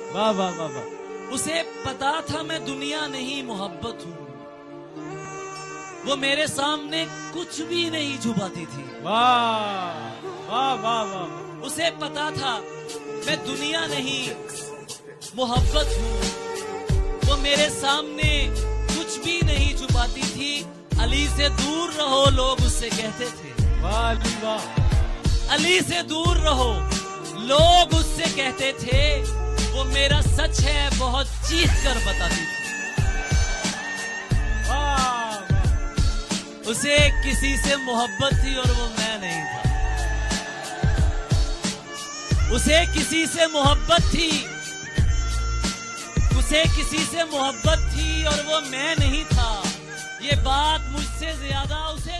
वाह वाह वाह वाह। उसे पता था मैं दुनिया नहीं मोहब्बत हूँ। वो मेरे सामने कुछ भी नहीं छुपाती थी। वाह वाह वाह वाह। उसे पता था मैं दुनिया नहीं मोहब्बत हूँ। वो मेरे सामने कुछ भी नहीं छुपाती थी। अली से दूर रहो लोग उससे कहते थे। वाह अली वाह। अली से दूर रहो लोग उससे कहते थे। मेरा सच है, बहुत चीख कर थी वाह वाह उसे किसी से मोहब्बत थी और वो मैं नहीं था। उसे किसी से मोहब्बत थी। उसे किसी से मोहब्बत थी और वो मैं नहीं था। ये बात मुझसे ज़्यादा उसे